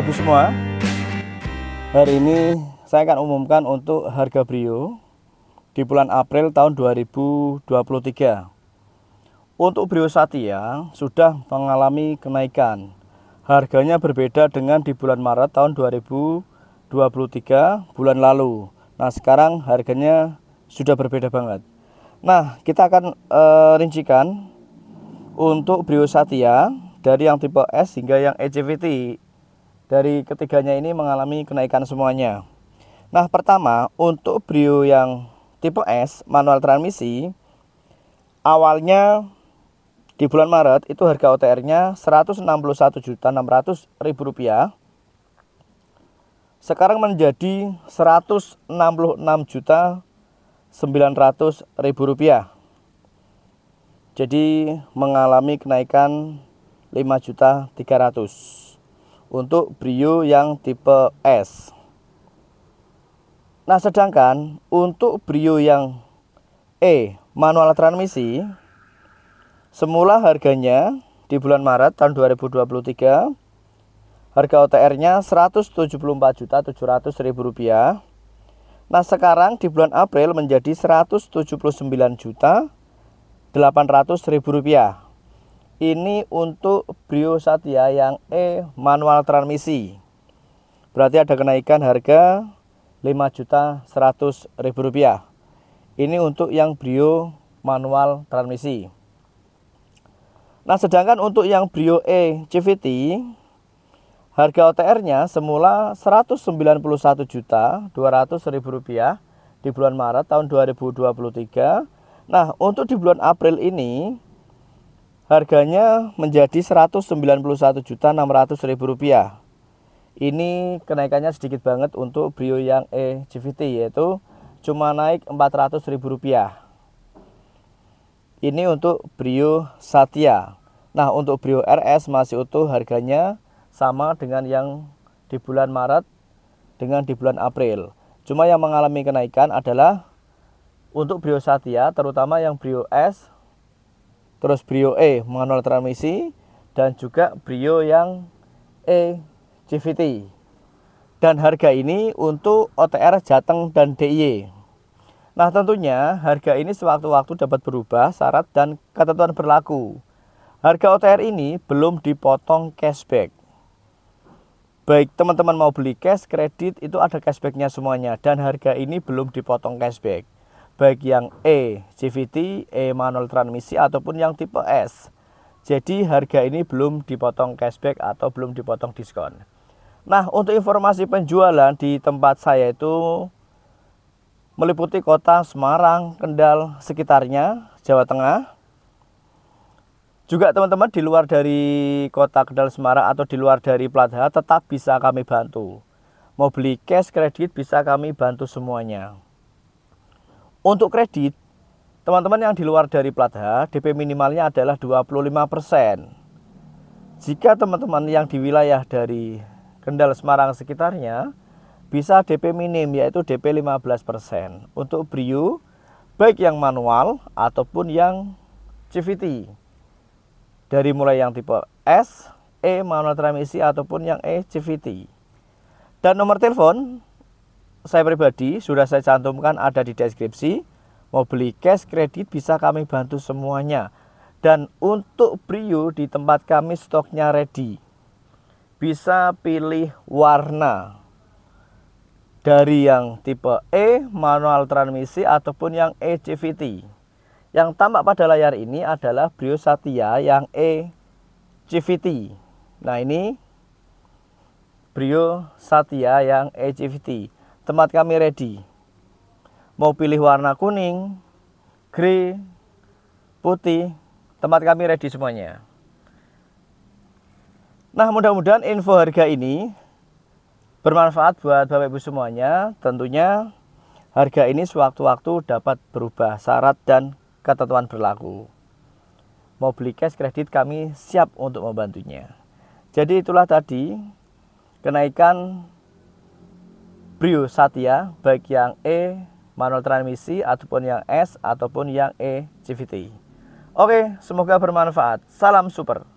Ibu semua. Hari ini saya akan umumkan untuk harga Brio Di bulan April tahun 2023 Untuk Brio Satya sudah mengalami kenaikan. Harganya berbeda dengan di bulan Maret tahun 2023 bulan lalu. Nah sekarang harganya sudah berbeda banget. Nah kita akan e, rincikan untuk Brio Satya dari yang tipe S hingga yang ECVT dari ketiganya ini mengalami kenaikan semuanya. Nah pertama untuk Brio yang tipe S manual transmisi awalnya di bulan Maret itu harga OTR nya Rp161.600.000 sekarang menjadi Rp166.900.000 jadi mengalami kenaikan 5 juta 300 untuk Brio yang tipe S. Nah, sedangkan untuk Brio yang E manual transmisi semula harganya di bulan Maret tahun 2023 harga OTR-nya Rp174.700.000. Nah, sekarang di bulan April menjadi Rp179.800.000 ini untuk Brio Satya yang E manual transmisi. Berarti ada kenaikan harga 5 juta 100 ribu rupiah. Ini untuk yang Brio manual transmisi. Nah sedangkan untuk yang Brio E CVT harga OTR nya semula 191 juta 200 ribu rupiah di bulan Maret tahun 2023 nah untuk di bulan April ini harganya menjadi Rp191.600.000. Ini kenaikannya sedikit banget untuk Brio yang E GVT yaitu cuma naik Rp400.000. Ini untuk Brio Satya. Nah, untuk Brio RS masih utuh harganya sama dengan yang di bulan Maret dengan di bulan April. Cuma yang mengalami kenaikan adalah untuk Brio Satya terutama yang Brio S terus Brio E manual transmisi dan juga Brio yang E GVT dan harga ini untuk OTR Jateng dan DIY nah tentunya harga ini sewaktu-waktu dapat berubah syarat dan ketentuan berlaku. Harga OTR ini belum dipotong cashback. Baik teman-teman mau beli cash kredit itu ada cashbacknya semuanya. Dan harga ini belum dipotong cashback baik yang E CVT, E manual transmisi ataupun yang tipe S. Jadi harga ini belum dipotong cashback atau belum dipotong diskon. Nah, untuk informasi penjualan di tempat saya itu meliputi kota Semarang, Kendal, sekitarnya, Jawa Tengah. Juga teman-teman di luar dari kota Kendal Semarang atau di luar dari Plat tetap bisa kami bantu. Mau beli cash, kredit bisa kami bantu semuanya. Untuk kredit, teman-teman yang di luar dari plat H, DP minimalnya adalah 25%. Jika teman-teman yang di wilayah dari Kendal Semarang sekitarnya, bisa DP minim yaitu DP 15% untuk Brio baik yang manual ataupun yang CVT. Dari mulai yang tipe S, E manual transmisi ataupun yang E CVT. Dan nomor telepon saya pribadi sudah saya cantumkan ada di deskripsi. Mau beli cash kredit bisa kami bantu semuanya. Dan untuk Brio di tempat kami stoknya ready. Bisa pilih warna dari yang tipe E manual transmisi ataupun yang E CVT. Yang tampak pada layar ini adalah Brio Satya yang E CVT. Nah ini Brio Satya yang E CVT tempat kami ready. Mau pilih warna kuning grey putih tempat kami ready semuanya. Nah mudah-mudahan info harga ini bermanfaat buat Bapak Ibu semuanya. Tentunya harga ini sewaktu-waktu dapat berubah syarat dan ketentuan berlaku. Mau beli cash kredit kami siap untuk membantunya. Jadi itulah tadi kenaikan Brio Satya baik yang E manual transmisi ataupun yang S ataupun yang E CVT. Oke, semoga bermanfaat. Salam super.